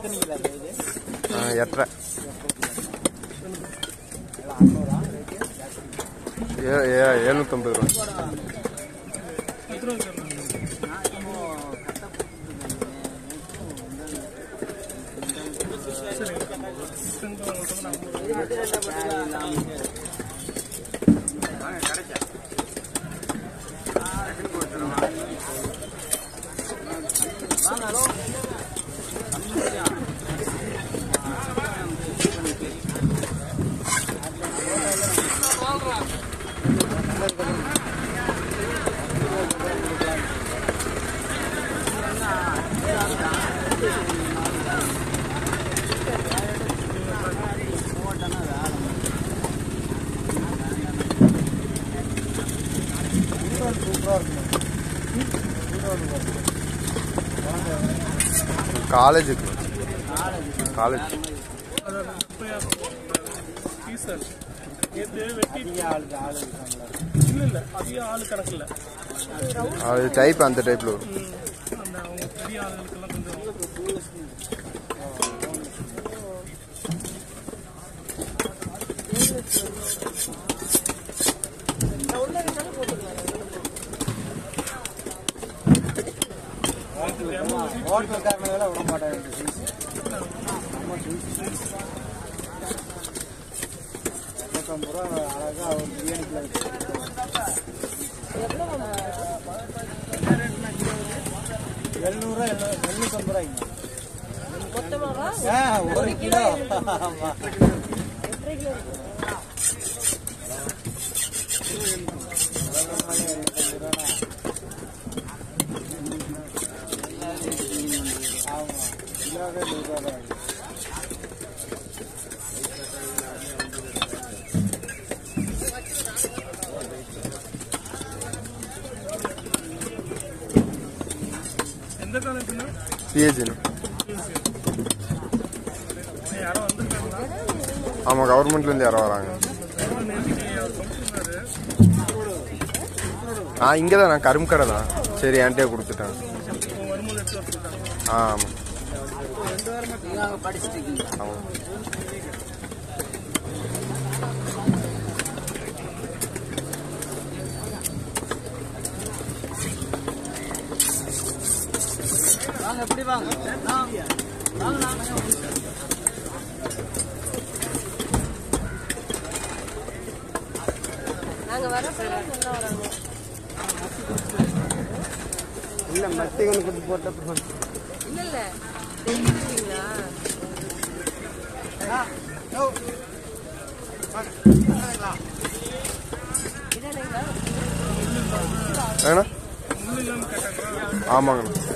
எத்தனைங்களா இது ஆ, எட்டரை காலேஜுக்கு. காலேஜ். அது டைப் அந்த டைப்ல வரும். அந்த அவங்க விட மாட்டாங்க இரநூத்தம்பது ரூபா அழகா ஒரு பிரியாணிக்குள்ள எழுநூறுவா எழுநூத்தம்பது ரூபாய்ங்க ஒரு கிலோ ஆமா ஆமா கிலோவே நூறு ரூபா தான் எந்த காலேஜ்னா பிஹெச்னு யாரோ வந்திருக்காங்களா ஆமாம் கவர்மெண்ட்லேருந்து யாரோ வராங்க. ஆ இங்கே தான் நான் கரும்பு கடை தான். சரி என்கிட்டயே கொடுத்துட்டேன் ஆ ஆமாம் எடுத்து வர சொல்லிட்டாங்க ஆ ஆமாம் படிச்சுட்டு இருக்கீங்க. வாங்க எப்படி வாங்க. வாங்க நாங்க இல்ல மத்தி ஒன்று கொடுத்து போட்ட இல்ல இல்ல. ஆமாங்கண்ணா.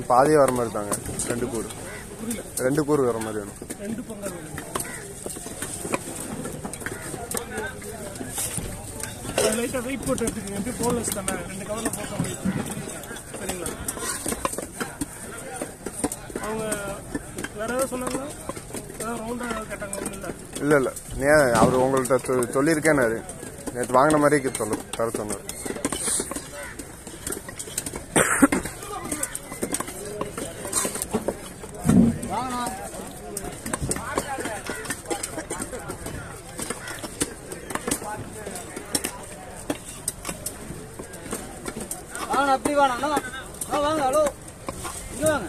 பாதியே வர மாதிரி தாங்க. ரெண்டு கூறு. ரெண்டு கூறு வர மாதிரி வேணும். லைட்டாக வெயிட் போட்டு எடுத்துக்கங்க. எப்படி போன்லெஸ் தானே. ரெண்டு கவரில் போட்டோம் சரிங்களா? அவங்க வேற ஏதாவது சொன்னாங்களா? ஏதாவது ரவுண்டாக கேட்டாங்க ஒன்றும் இல்லை. இல்லை ஏன் அவர் உங்கள்கிட்ட சொ- சொல்லியிருக்கேன்னாரு. நேற்று வாங்கின மாதிரியே சொல்லு. தர சொன்னார். வாங்க அப்படி வாங்க அண்ணா ஆ வாங்க ஹலோ இங்க வாங்க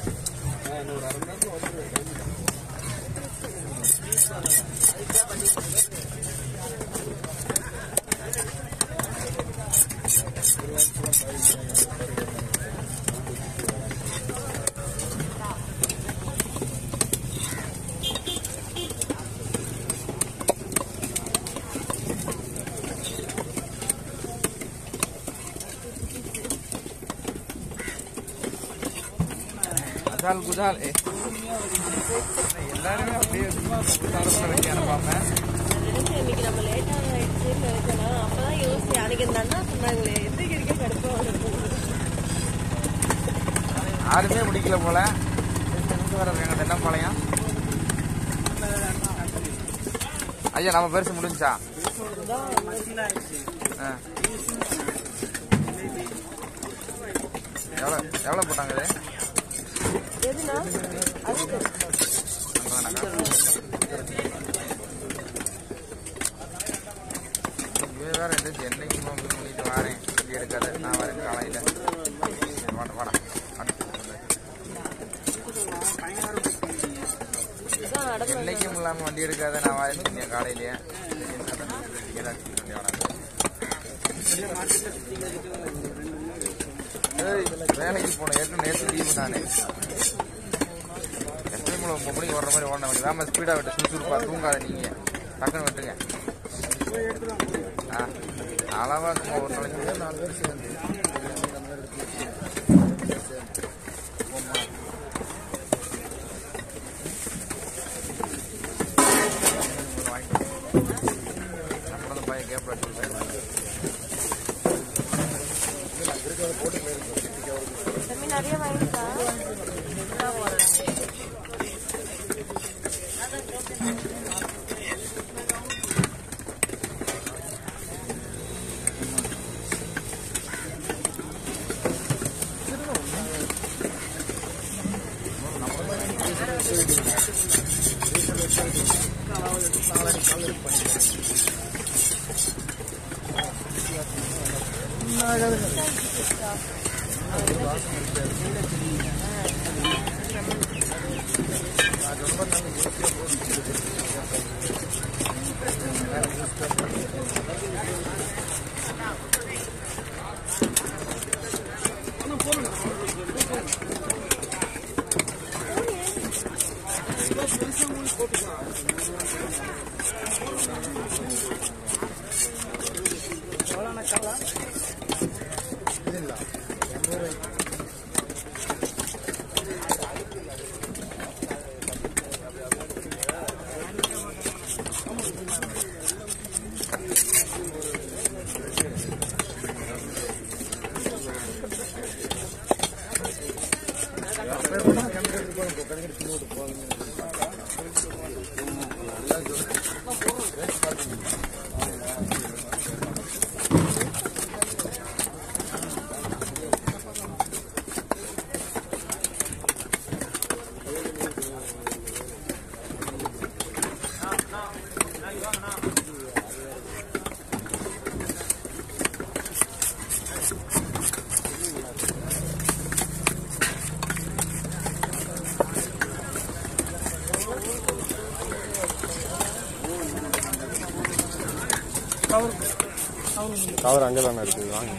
குஜால் ஏ. எல்லாருமே அப்படியே அனுப்பாம அப்பதான் யோசிச்சேன் அன்னைக்கு அண்ணா சொன்னாங்களே எதுக்கு இருக்க கடுப்பா யாருமே பிடிக்கல போல. எங்க வர எங்க தென்னம்பாளையம். ஐயா நம்ம பெருசு முடிஞ்சா. எவ்வளோ எவ்வளோ போட்டாங்க இது? எதுனா அது இவன் வேற எந்திரிச்சு என்னைக்கு பண்ணிட்டு வரேன் வண்டி எடுக்காத நான் வரேன் காலையில் வாடா வாடா அடுத்து என்னைக்கும் இல்லாமல் வண்டி எடுக்காத நான் வரேன் சொன்னேன் காலையிலேயே வேலைக்கு போனேன் ஏற்கனவே நேற்று லீவு தானே. எப்பயும் ஒம்பது மணிக்கு வர மாதிரி ஓடணும் வண்டி. வேமா ஸ்பீடாக விட்டு சுறுசுறுப்பா தூங்காத நீங்கள் டக்குன்னு விட்டுங்க ஆ அளவாக ஒரு நாளைக்கு நாலு பேர் சேர்ந்து Ya, ya, ya, கவர் அங்கே தானே இருக்குது வாங்க.